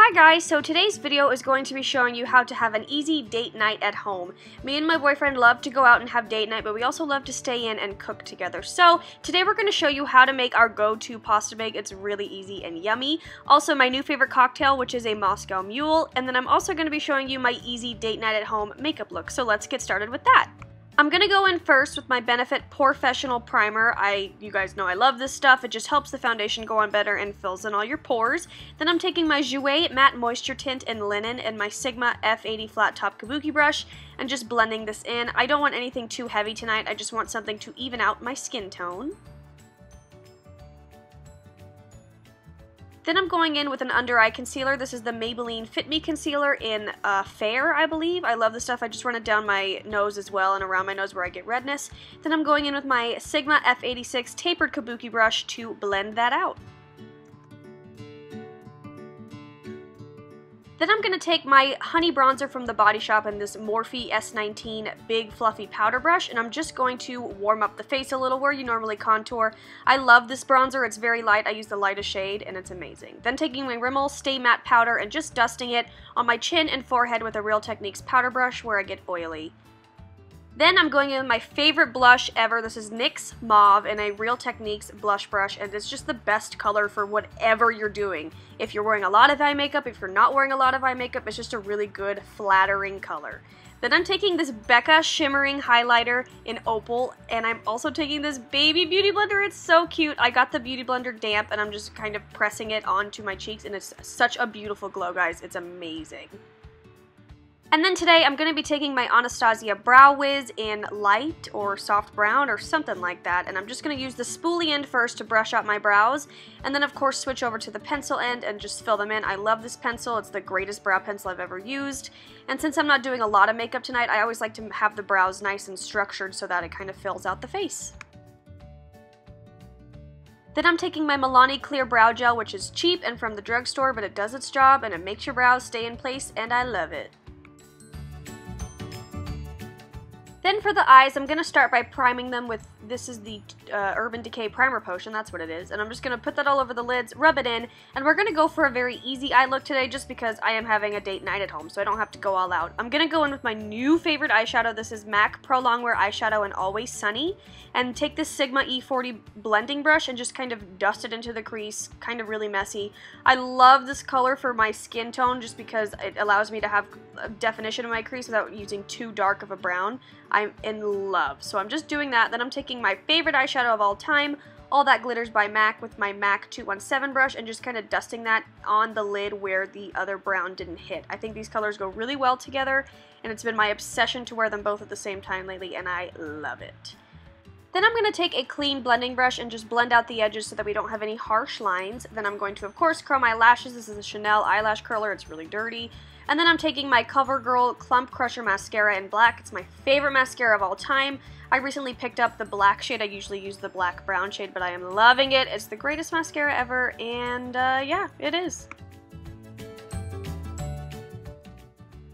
Hi guys, so today's video is going to be showing you how to have an easy date night at home. Me and my boyfriend love to go out and have date night, but we also love to stay in and cook together. So today we're going to show you how to make our go-to pasta bake. It's really easy and yummy. Also my new favorite cocktail, which is a Moscow Mule, and then I'm also going to be showing you my easy date night at home makeup look. So let's get started with that. I'm gonna go in first with my Benefit POREfessional Primer. I, you guys know I love this stuff. It just helps the foundation go on better and fills in all your pores. Then I'm taking my Jouer Matte Moisture Tint in Linen and my Sigma F80 Flat Top Kabuki Brush and just blending this in. I don't want anything too heavy tonight. I just want something to even out my skin tone. Then I'm going in with an under eye concealer. This is the Maybelline Fit Me Concealer in uh, Fair, I believe. I love this stuff. I just run it down my nose as well and around my nose where I get redness. Then I'm going in with my Sigma F86 Tapered Kabuki Brush to blend that out. Then I'm going to take my honey bronzer from the Body Shop and this Morphe S19 big fluffy powder brush and I'm just going to warm up the face a little where you normally contour. I love this bronzer. It's very light. I use the lightest shade and it's amazing. Then taking my Rimmel Stay Matte powder and just dusting it on my chin and forehead with a Real Techniques powder brush where I get oily. Then I'm going in with my favorite blush ever. This is NYX Mauve in a Real Techniques blush brush, and it's just the best color for whatever you're doing. If you're wearing a lot of eye makeup, if you're not wearing a lot of eye makeup, it's just a really good, flattering color. Then I'm taking this Becca Shimmering Highlighter in Opal, and I'm also taking this Baby Beauty Blender. It's so cute. I got the Beauty Blender damp, and I'm just kind of pressing it onto my cheeks, and it's such a beautiful glow, guys. It's amazing. And then today I'm going to be taking my Anastasia Brow Wiz in light or soft brown or something like that. And I'm just going to use the spoolie end first to brush out my brows. And then of course switch over to the pencil end and just fill them in. I love this pencil. It's the greatest brow pencil I've ever used. And since I'm not doing a lot of makeup tonight, I always like to have the brows nice and structured so that it kind of fills out the face. Then I'm taking my Milani Clear Brow Gel, which is cheap and from the drugstore, but it does its job and it makes your brows stay in place, and I love it. Then for the eyes, I'm going to start by priming them with, this is the uh, Urban Decay Primer Potion, that's what it is. And I'm just going to put that all over the lids, rub it in, and we're going to go for a very easy eye look today just because I am having a date night at home, so I don't have to go all out. I'm going to go in with my new favorite eyeshadow. This is MAC Pro Longwear Eyeshadow in Always Sunny. And take this Sigma E40 blending brush and just kind of dust it into the crease, kind of really messy. I love this color for my skin tone just because it allows me to have a definition in my crease without using too dark of a brown. I'm in love. So I'm just doing that. Then I'm taking my favorite eyeshadow of all time, All That Glitters by MAC with my MAC 217 brush and just kind of dusting that on the lid where the other brown didn't hit. I think these colors go really well together and it's been my obsession to wear them both at the same time lately and I love it. Then I'm going to take a clean blending brush and just blend out the edges so that we don't have any harsh lines. Then I'm going to, of course, curl my lashes. This is a Chanel eyelash curler. It's really dirty. And then I'm taking my CoverGirl Clump Crusher Mascara in black. It's my favorite mascara of all time. I recently picked up the black shade. I usually use the black brown shade, but I am loving it. It's the greatest mascara ever, and uh, yeah, it is.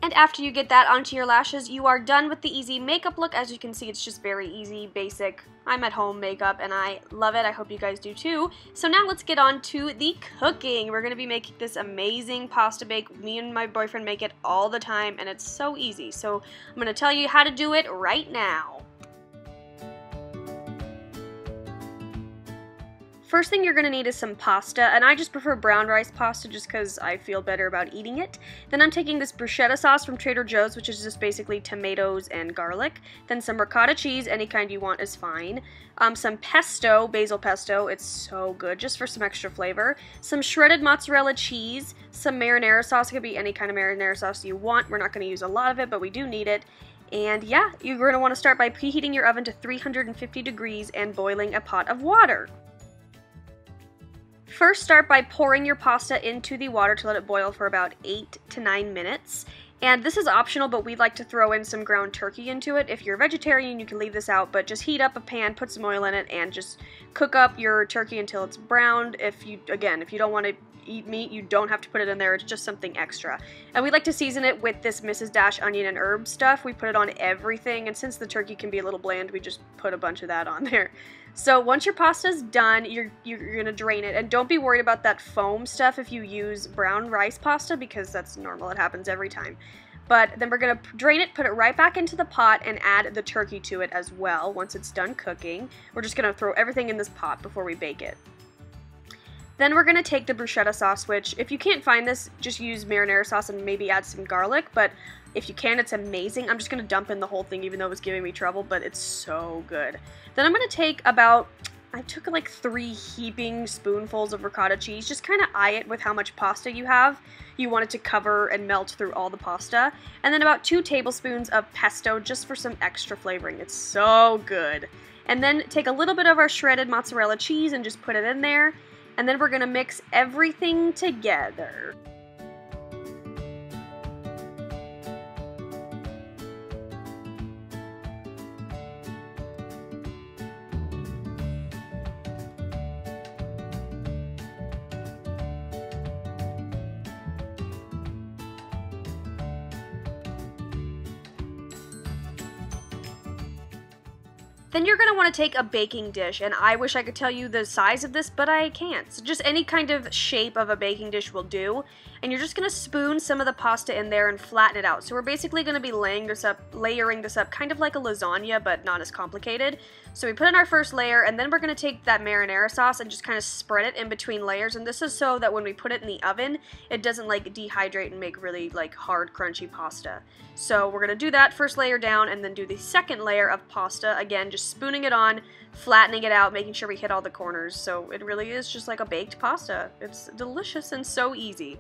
And after you get that onto your lashes, you are done with the easy makeup look. As you can see, it's just very easy, basic, I'm at home makeup, and I love it. I hope you guys do too. So now let's get on to the cooking. We're going to be making this amazing pasta bake. Me and my boyfriend make it all the time, and it's so easy. So I'm going to tell you how to do it right now. First thing you're going to need is some pasta, and I just prefer brown rice pasta just because I feel better about eating it. Then I'm taking this bruschetta sauce from Trader Joe's, which is just basically tomatoes and garlic. Then some ricotta cheese, any kind you want is fine. Um, some pesto, basil pesto, it's so good, just for some extra flavor. Some shredded mozzarella cheese, some marinara sauce, it could be any kind of marinara sauce you want. We're not going to use a lot of it, but we do need it. And yeah, you're going to want to start by preheating your oven to 350 degrees and boiling a pot of water. First start by pouring your pasta into the water to let it boil for about 8 to 9 minutes. And this is optional, but we'd like to throw in some ground turkey into it. If you're a vegetarian, you can leave this out, but just heat up a pan, put some oil in it, and just cook up your turkey until it's browned. If you, again, if you don't want to eat meat, you don't have to put it in there. It's just something extra. And we like to season it with this Mrs. Dash onion and herb stuff. We put it on everything, and since the turkey can be a little bland, we just put a bunch of that on there. So once your pasta's done, you're, you're gonna drain it. And don't be worried about that foam stuff if you use brown rice pasta because that's normal. It happens every time. But then we're going to drain it, put it right back into the pot, and add the turkey to it as well once it's done cooking. We're just going to throw everything in this pot before we bake it. Then we're going to take the bruschetta sauce, which if you can't find this, just use marinara sauce and maybe add some garlic, but if you can, it's amazing. I'm just going to dump in the whole thing even though it was giving me trouble, but it's so good. Then I'm going to take about I took like three heaping spoonfuls of ricotta cheese. Just kind of eye it with how much pasta you have. You want it to cover and melt through all the pasta. And then about two tablespoons of pesto just for some extra flavoring. It's so good. And then take a little bit of our shredded mozzarella cheese and just put it in there. And then we're to mix everything together. Then you're going to want to take a baking dish, and I wish I could tell you the size of this, but I can't. So just any kind of shape of a baking dish will do, and you're just to spoon some of the pasta in there and flatten it out. So we're basically to be laying this up, layering this up kind of like a lasagna, but not as complicated. So we put in our first layer, and then we're to take that marinara sauce and just kind of spread it in between layers, and this is so that when we put it in the oven, it doesn't like dehydrate and make really like hard, crunchy pasta. So we're to do that first layer down, and then do the second layer of pasta, again, just spooning it on, flattening it out, making sure we hit all the corners. So it really is just like a baked pasta. It's delicious and so easy.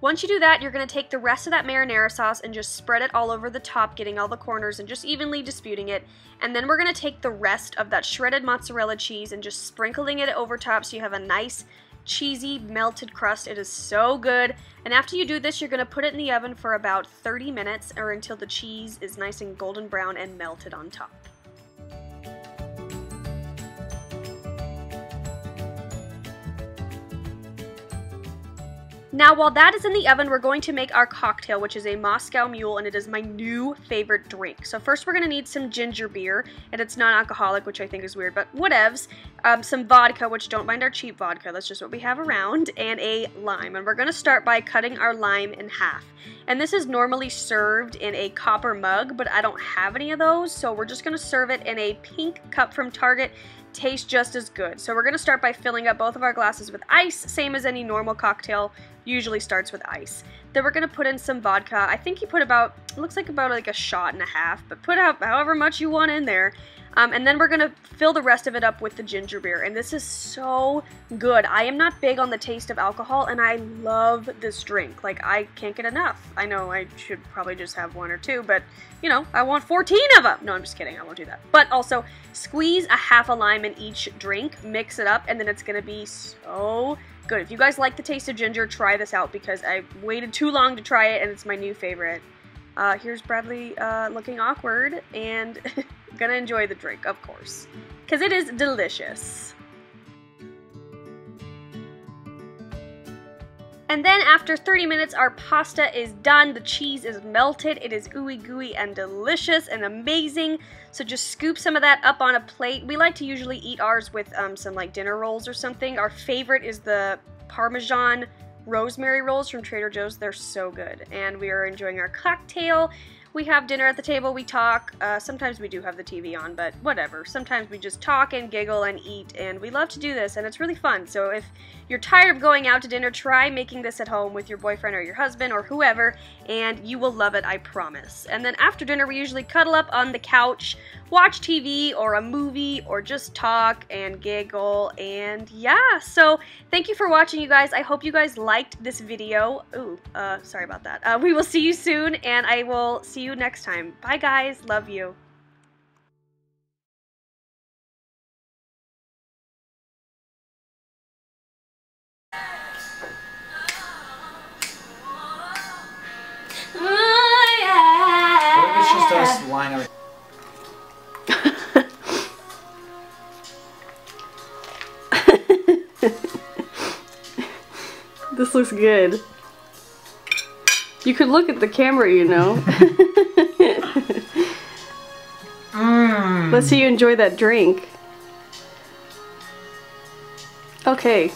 Once you do that, you're going to take the rest of that marinara sauce and just spread it all over the top, getting all the corners and just evenly disputing it. And then we're going to take the rest of that shredded mozzarella cheese and just sprinkling it over top so you have a nice cheesy melted crust. It is so good. And after you do this, you're going to put it in the oven for about 30 minutes or until the cheese is nice and golden brown and melted on top. Now, while that is in the oven, we're going to make our cocktail, which is a Moscow Mule, and it is my new favorite drink. So first we're going to need some ginger beer, and it's non-alcoholic, which I think is weird, but whatevs. Um, some vodka, which don't mind our cheap vodka, that's just what we have around, and a lime. And we're going to start by cutting our lime in half. And this is normally served in a copper mug, but I don't have any of those, so we're just going to serve it in a pink cup from Target tastes just as good. So we're going to start by filling up both of our glasses with ice, same as any normal cocktail usually starts with ice. Then we're to put in some vodka. I think you put about, looks like about like a shot and a half, but put out however much you want in there. Um, and then we're to fill the rest of it up with the ginger beer. And this is so good. I am not big on the taste of alcohol, and I love this drink. Like, I can't get enough. I know I should probably just have one or two, but, you know, I want 14 of them. No, I'm just kidding. I won't do that. But also, squeeze a half a lime in each drink, mix it up, and then it's to be so good. If you guys like the taste of ginger, try this out because I waited too long to try it, and it's my new favorite. Uh, here's Bradley uh, looking awkward and gonna enjoy the drink, of course, because it is delicious. And then after 30 minutes, our pasta is done. The cheese is melted. It is ooey gooey and delicious and amazing. So just scoop some of that up on a plate. We like to usually eat ours with um, some like dinner rolls or something. Our favorite is the Parmesan rosemary rolls from Trader Joe's. They're so good. And we are enjoying our cocktail. We have dinner at the table, we talk. Uh, sometimes we do have the TV on, but whatever. Sometimes we just talk and giggle and eat, and we love to do this, and it's really fun. So if you're tired of going out to dinner, try making this at home with your boyfriend or your husband or whoever, and you will love it, I promise. And then after dinner, we usually cuddle up on the couch, watch TV or a movie, or just talk and giggle, and yeah. So thank you for watching, you guys. I hope you guys liked this video. Ooh, uh, sorry about that. Uh, we will see you soon, and I will see you next time. Bye, guys. Love you. What if it's just lying this looks good. You could look at the camera, you know. Mmm. Let's see you hmm. enjoy that drink. Okay.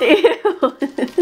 Ew.